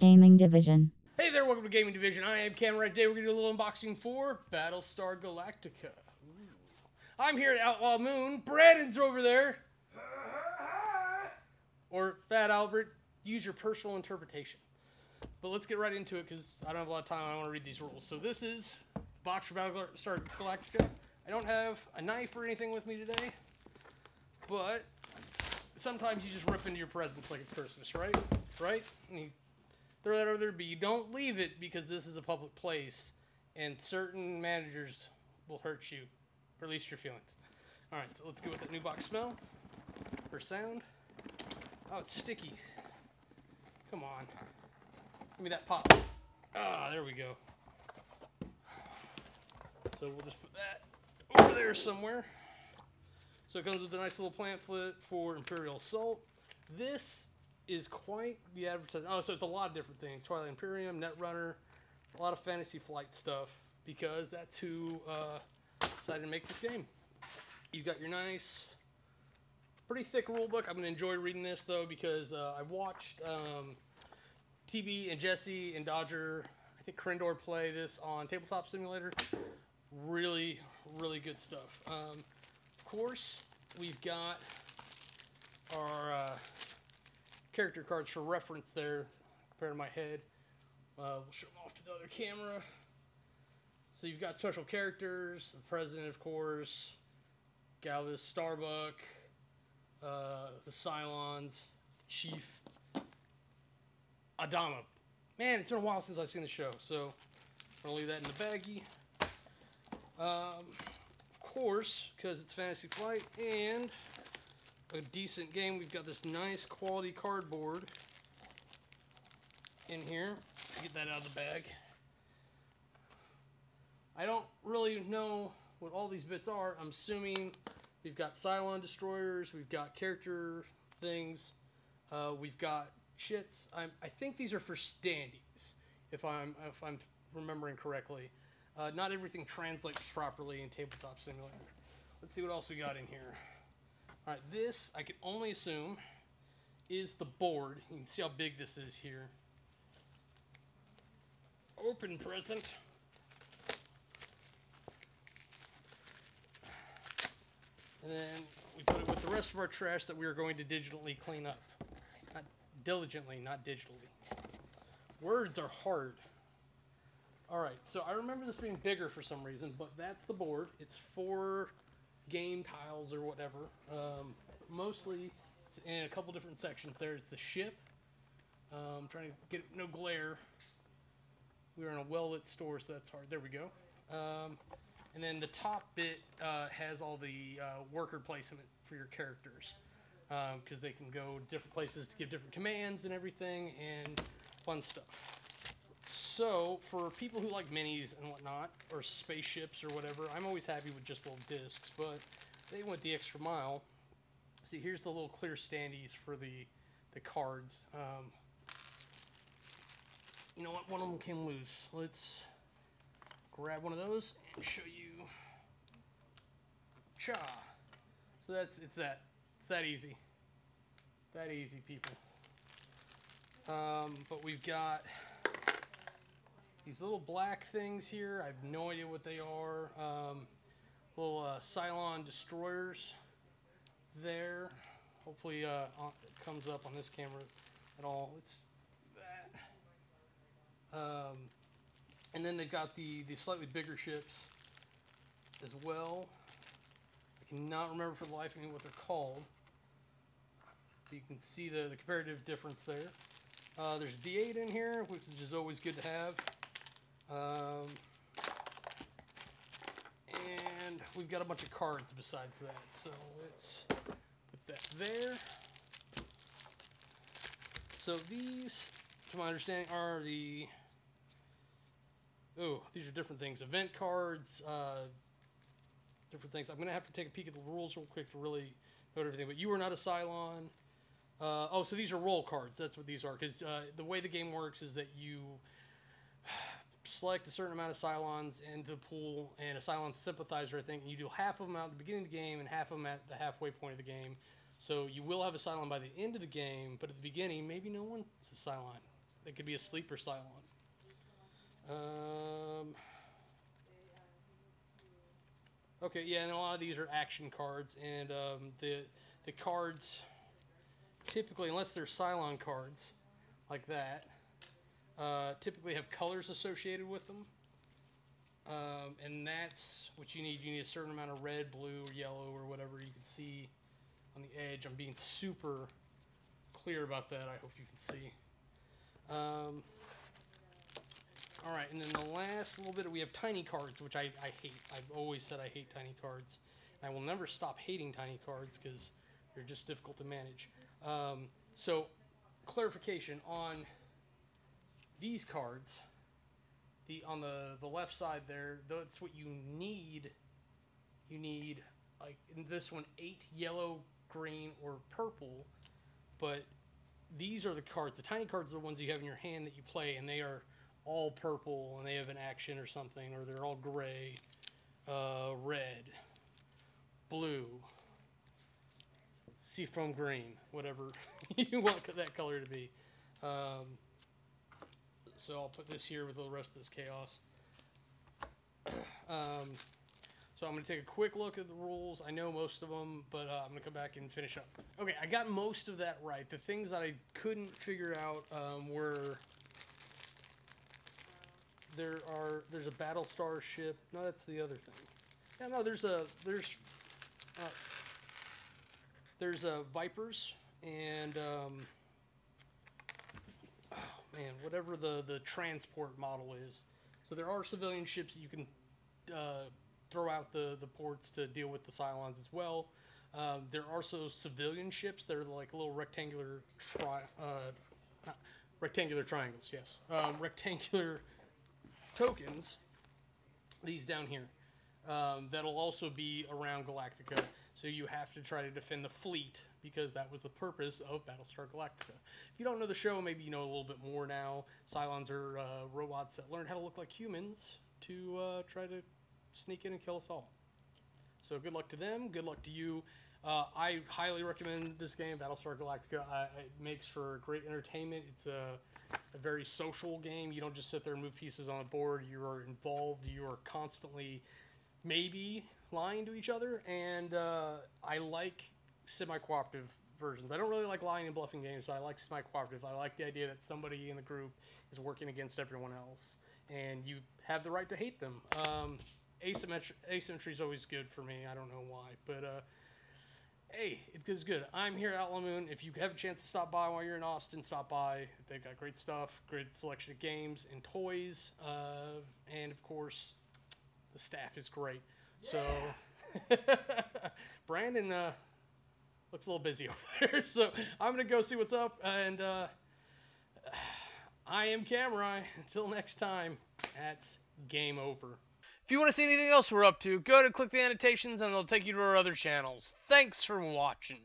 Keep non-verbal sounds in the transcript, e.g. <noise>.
Gaming Division. Hey there, welcome to Gaming Division. I am Kam. Right today, we're gonna do a little unboxing for Battlestar Galactica. Ooh. I'm here at Outlaw Moon. Brandon's over there. or Fat Albert. Use your personal interpretation. But let's get right into it because I don't have a lot of time. I want to read these rules. So this is box for Battlestar Galactica. I don't have a knife or anything with me today, but sometimes you just rip into your presents like it's Christmas, right? Right? And you throw that over there, but you don't leave it because this is a public place, and certain managers will hurt you, or at least your feelings. All right, so let's go with that new box smell or sound. Oh, it's sticky. Come on, give me that pop. Ah, there we go. So we'll just put that over there somewhere. So it comes with a nice little plant foot for Imperial Assault. This is quite the advertising. Oh, so it's a lot of different things: Twilight Imperium, Netrunner, a lot of Fantasy Flight stuff because that's who uh, decided to make this game. You've got your nice, pretty thick rule book. I'm gonna enjoy reading this though because uh, I watched um, TB and Jesse and Dodger. I think Crendor play this on Tabletop Simulator. Really, really good stuff. Um, of course, we've got our uh, character cards for reference there compared to my head. Uh, we'll show them off to the other camera. So you've got special characters, the president, of course, Galvez Starbuck, uh, the Cylons, the Chief, Adama. Man, it's been a while since I've seen the show, so I'm gonna leave that in the baggie. Um, of course, because it's Fantasy Flight and a decent game. We've got this nice quality cardboard in here. Get that out of the bag. I don't really know what all these bits are. I'm assuming we've got Cylon destroyers, we've got character things, uh, we've got chits. I'm, I think these are for standees, if I'm if I'm remembering correctly. Uh, not everything translates properly in Tabletop Simulator. Let's see what else we got in here. All right, this, I can only assume, is the board. You can see how big this is here. Open present. And then we put it with the rest of our trash that we are going to digitally clean up. Not diligently, not digitally. Words are hard. All right, so I remember this being bigger for some reason, but that's the board. It's four game tiles or whatever. Um, mostly, it's in a couple different sections. there. It's the ship. Um, trying to get no glare. We are in a well-lit store, so that's hard. There we go. Um, and then the top bit uh, has all the uh, worker placement for your characters because um, they can go different places to give different commands and everything and fun stuff. So, for people who like minis and whatnot, or spaceships or whatever, I'm always happy with just little discs, but they went the extra mile. See, here's the little clear standees for the, the cards. Um, you know what? One of them came loose. Let's grab one of those and show you. Cha. So that's it's that it's that easy. That easy, people. Um, but we've got these little black things here. I have no idea what they are. Um, little uh, Cylon destroyers there. Hopefully uh, it comes up on this camera at all. It's that. Um, and then they've got the, the slightly bigger ships as well. I cannot remember for the life of me what they're called. You can see the, the comparative difference there. Uh, there's D8 in here, which is always good to have. Um, and we've got a bunch of cards besides that. So let's put that there. So these, to my understanding, are the... Oh, these are different things. Event cards, uh, different things. I'm to have to take a peek at the rules real quick to really note everything. But you are not a Cylon. Uh, oh, so these are role cards. That's what these are. Because uh, the way the game works is that you select a certain amount of Cylons into the pool, and a Cylon sympathizer, I think, and you do half of them at the beginning of the game and half of them at the halfway point of the game. So you will have a Cylon by the end of the game, but at the beginning, maybe no one's a Cylon. They could be a sleeper Cylon. Um, okay, yeah, and a lot of these are action cards, and um, the the cards typically, unless they're Cylon cards like that, uh, typically have colors associated with them. Um, and that's what you need. You need a certain amount of red, blue, or yellow, or whatever you can see on the edge. I'm being super clear about that. I hope you can see. Um, all right, and then the last little bit, we have tiny cards, which I, I hate. I've always said I hate tiny cards. I will never stop hating tiny cards because they're just difficult to manage. Um, so, clarification on these cards. The on the the left side there, that's what you need. You need like in this one eight yellow, green, or purple, but these are the cards. The tiny cards are the ones you have in your hand that you play, and they are all purple and they have an action or something, or they're all gray, uh, red, blue, seafoam green, whatever <laughs> you want that color to be. Um, so I'll put this here with the rest of this chaos. Um, so I'm going to take a quick look at the rules. I know most of them, but uh, I'm going to come back and finish up. Okay, I got most of that right. The things that I couldn't figure out um, were there are there's a Battlestar ship. No, that's the other thing. Yeah, no, there's a there's uh, there's a Vipers and um, man, whatever the the transport model is. So there are civilian ships that you can uh, throw out the the ports to deal with the Cylons as well. Um, there are also civilian ships that are like little rectangular tri- uh, rectangular triangles. Yes, um, rectangular tokens, these down here, um, that'll also be around Galactica. So you have to try to defend the fleet because that was the purpose of Battlestar Galactica. If you don't know the show, maybe you know a little bit more now. Cylons are uh, robots that learn how to look like humans to uh, try to sneak in and kill us all. So good luck to them. Good luck to you. Uh, I highly recommend this game, Battlestar Galactica. I, it makes for great entertainment. It's a, a, very social game. You don't just sit there and move pieces on a board. You are involved. You are constantly, maybe, lying to each other. And uh, I like semi-cooperative versions. I don't really like lying and bluffing games, but I like semi-cooperative. I like the idea that somebody in the group is working against everyone else, and you have the right to hate them. Um, asymmetry, asymmetry is always good for me. I don't know why, but uh, hey, it goes good. I'm here at Outlaw Moon. If you have a chance to stop by while you're in Austin, stop by. They've got great stuff, great selection of games and toys, uh, and of course, the staff is great. So, <laughs> Brandon uh, looks a little busy <laughs> over there. So I'm gonna go see what's up, and uh, I am Kamurai. Until next time, that's game over. If you want to see anything else we're up to, go ahead and click the annotations and they'll take you to our other channels. Thanks for watching.